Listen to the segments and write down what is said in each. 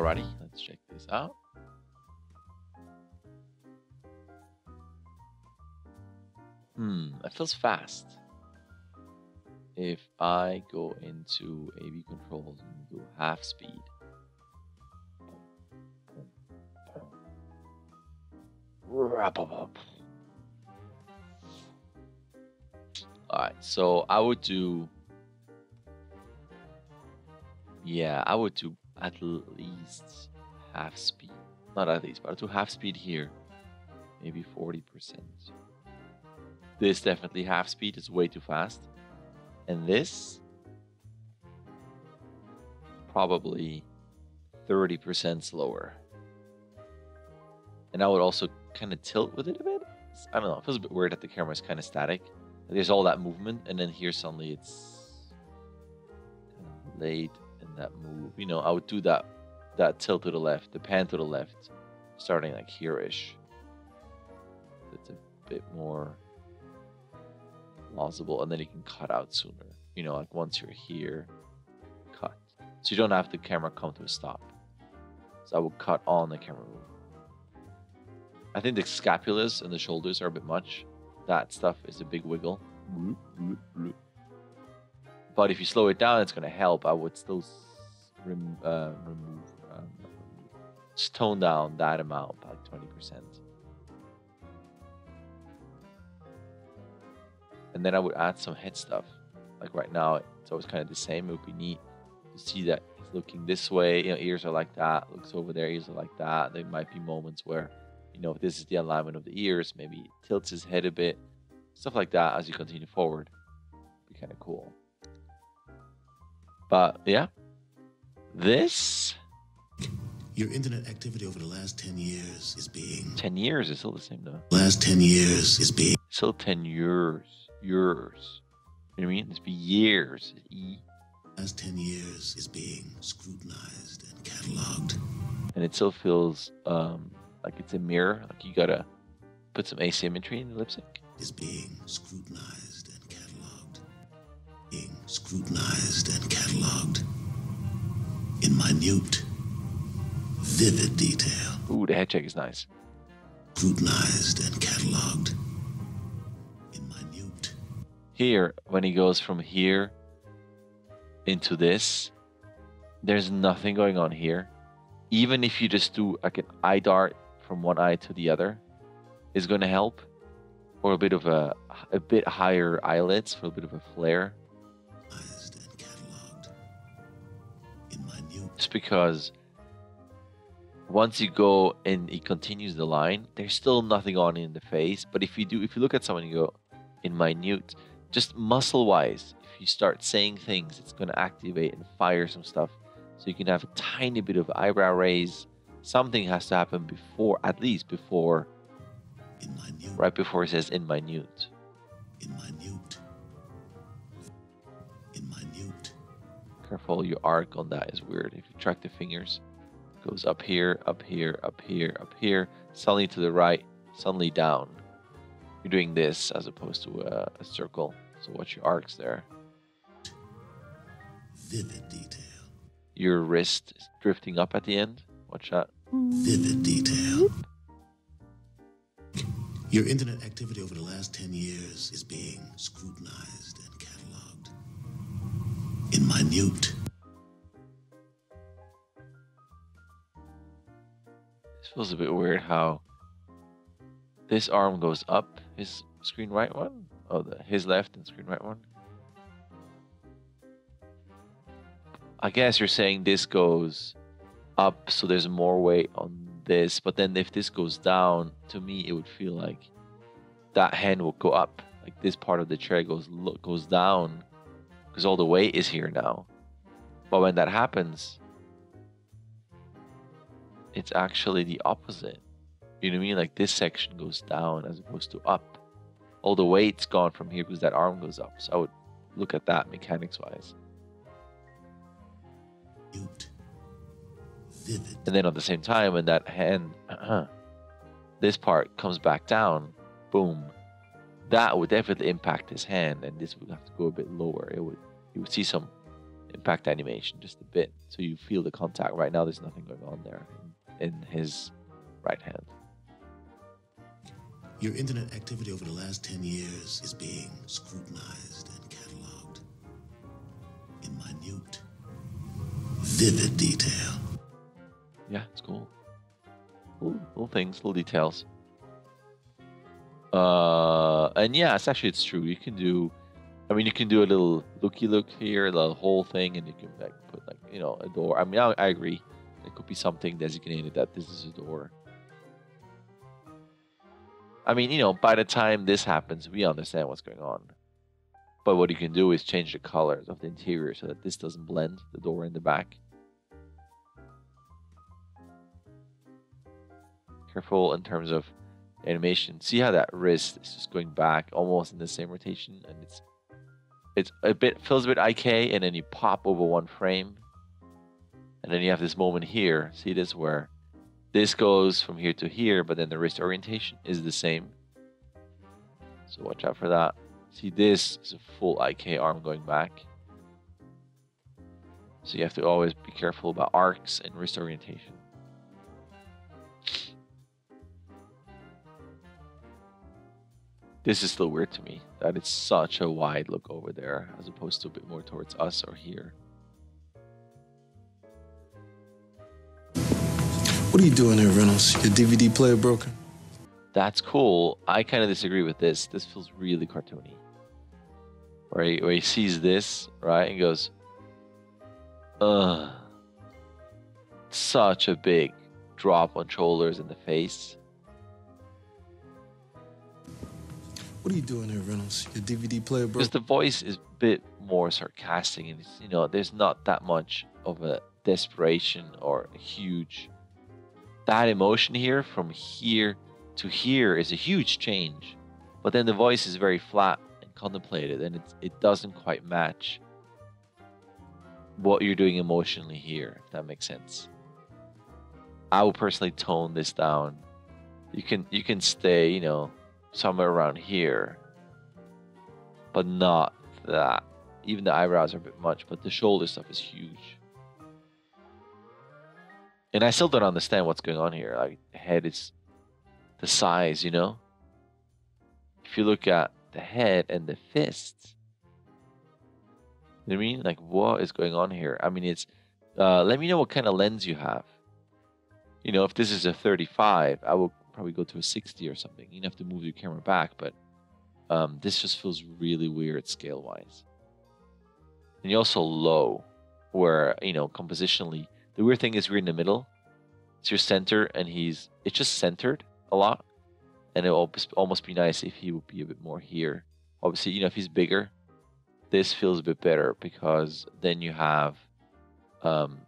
Alrighty, let's check this out. Hmm, it feels fast. If I go into AV controls and do half speed. Wrap up. Alright, so I would do. Yeah, I would do at least half speed. Not at least, but I'll half speed here. Maybe 40%. This definitely half speed is way too fast. And this probably 30% slower. And I would also kind of tilt with it a bit. I don't know. It feels a bit weird that the camera is kind of static. There's all that movement, and then here suddenly it's late in that move. You know, I would do that that tilt to the left, the pan to the left, starting like here-ish. It's a bit more plausible, and then you can cut out sooner. You know, like once you're here, cut. So you don't have the camera come to a stop. So I will cut on the camera move. I think the scapulas and the shoulders are a bit much. That stuff is a big wiggle. Mm-hmm. Mm-hmm. But if you slow it down, it's going to help. I would still rem- uh, remove, um, tone down that amount by 20%. And then I would add some head stuff. Like right now, it's always kind of the same. It would be neat to see that he's looking this way. You know, ears are like that. Looks over there, ears are like that. There might be moments where you know, this is the alignment of the ears, maybe tilts his head a bit, stuff like that as you continue forward. Be kind of cool. But yeah, this. Your internet activity over the last 10 years is being. 10 years is still the same though. Last 10 years is being. Still 10 years. Years. You know what I mean? It's be years. E. Last 10 years is being scrutinized and cataloged. And it still feels um, like it's a mirror. Like you gotta put some asymmetry in the lip sync. Is being scrutinized and cataloged. Being scrutinized and cataloged. In minute, vivid detail. Ooh, the head check is nice. Scrutinized and cataloged. In minute. Here, when he goes from here into this, there's nothing going on here. Even if you just do like an eye dart from one eye to the other is going to help, or a bit of a a bit higher eyelids for a bit of a flare. Just because once you go and he continues the line, there's still nothing on in the face. But if you do, if you look at someone and you go in minute, just muscle wise, if you start saying things, it's going to activate and fire some stuff. So you can have a tiny bit of eyebrow raise, something has to happen before, at least before, right before it says in minute. Careful, your arc on that is weird. If you track the fingers, goes up here, up here, up here, up here, suddenly to the right, suddenly down. You're doing this as opposed to a, a circle. So watch your arcs there. Vivid detail. Your wrist is drifting up at the end. Watch that. Vivid detail. Your internet activity over the last 10 years is being scrutinized in minute. This feels a bit weird how this arm goes up, his screen right one, oh, the, his left and screen right one. I guess you're saying this goes up so there's more weight on this but then if this goes down to me it would feel like that hand will go up like this part of the chair goes goes down because all the weight is here now. But when that happens it's actually the opposite. You know what i mean? Like this section goes down as opposed to up. All the weight's gone from here because that arm goes up. So i would look at that mechanics wise Vivid. And then at the same time, when that hand, uh, this part comes back down, boom, that would definitely impact his hand, and this would have to go a bit lower. It would, you would see some impact animation just a bit, so you feel the contact. Right now, there's nothing going on there in, in his right hand. Your internet activity over the last 10 years is being scrutinized and cataloged in minute, vivid detail. Yeah, it's cool. Little, little things, little details. Uh, and yeah, it's actually it's true. You can do, I mean, you can do a little looky look here, the whole thing, and you can like put like you know a door. I mean, I, I agree. It could be something designated that this is a door. I mean, you know, by the time this happens, we understand what's going on. But what you can do is change the colors of the interior so that this doesn't blend the door in the back. Careful in terms of animation. See how that wrist is just going back almost in the same rotation and it's it's a bit feels a bit IK and then you pop over one frame. And then you have this moment here. See this where this goes from here to here, but then the wrist orientation is the same. So watch out for that. See, this is a full IK arm going back. So you have to always be careful about arcs and wrist orientation. This is still weird to me that it's such a wide look over there as opposed to a bit more towards us or here. What are you doing here, Reynolds? Your DVD player broken? That's cool. I kind of disagree with this. This feels really cartoony. Where he, where he sees this, right, and goes, ugh. Such a big drop on shoulders in the face. What are you doing here, Reynolds? Your DVD player broken? Because the voice is a bit more sarcastic and, you know, there's not that much of a desperation or a huge that emotion here from here to here is a huge change but then the voice is very flat and contemplated and it, it doesn't quite match what you're doing emotionally here if that makes sense i would personally tone this down you can you can stay you know somewhere around here but not that even the eyebrows are a bit much but the shoulder stuff is huge and I still don't understand what's going on here. Like the head is the size, you know. If you look at the head and the fists, you know what I mean? Like what is going on here? I mean, it's. Uh, let me know what kind of lens you have. You know, if this is a 35, I will probably go to a 60 or something. You'd have to move your camera back, but um, this just feels really weird scale wise. And you're also low, where you know compositionally the weird thing is we're in the middle. It's your center, and he's it's just centered a lot, and it will almost be nice if he would be a bit more here. Obviously, you know if he's bigger, this feels a bit better because then you have um,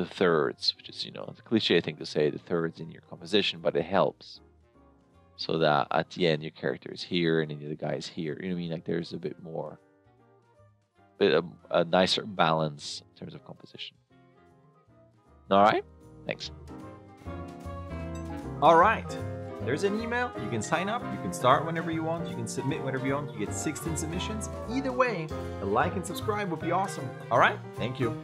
the thirds, which is you know the cliche thing to say the thirds in your composition, but it helps so that at the end your character is here and then the guy is here. You know what I mean? Like there's a bit more, bit of a nicer balance in terms of composition. All right. Thanks. All right. There's an email. You can sign up. You can start whenever you want. You can submit whenever you want. You get 16 submissions. Either way, a like and subscribe would be awesome. All right. Thank you.